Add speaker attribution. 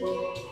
Speaker 1: Música